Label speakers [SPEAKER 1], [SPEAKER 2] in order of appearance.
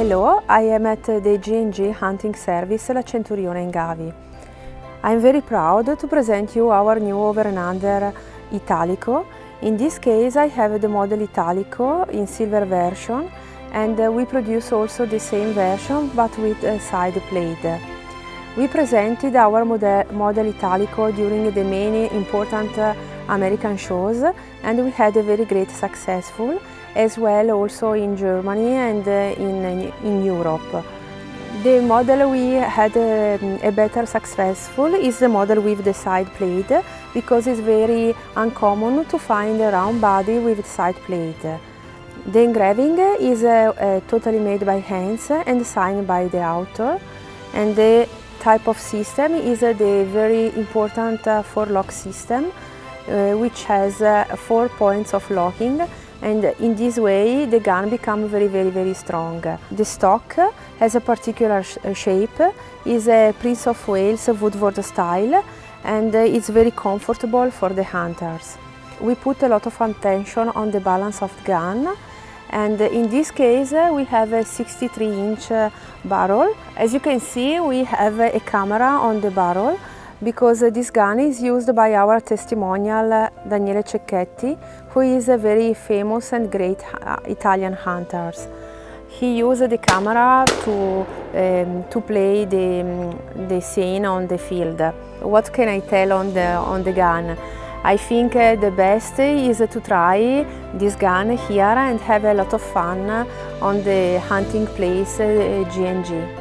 [SPEAKER 1] Hello, I am at the G&G Hunting Service La Centurione in Gavi. I'm very proud to present you our new over and under Italyco. In this case I have the model Italyco in silver version and uh, we produce also the same version but with a side plate. We presented our model, model Italyco during the many important uh, American shows and we had a very great successful as well also in Germany and uh, in, in Europe. The model we had a, um, a, better successful is the model with the side plate because it's very uncommon to find a round body with side plate. The engraving is uh, uh, totally made by hands and signed by the author and the type of system is uh, the very important uh, four lock system uh, Uh, which has uh, four points of locking and in this way the gun becomes very very very strong. The stock has a particular sh uh, shape, is a Prince of Wales Woodward style and uh, it's very comfortable for the hunters. We put a lot of attention on the balance of the gun and in this case we have a 63 inch barrel. As you can see we have a camera on the barrel because this gun is used by our testimonial Daniele Cecchetti, who is a very famous and great uh, Italian hunter. He used the camera to, um, to play the, the scene on the field. What can I tell on the, on the gun? I think uh, the best is to try this gun here and have a lot of fun on the hunting place uh, G&G.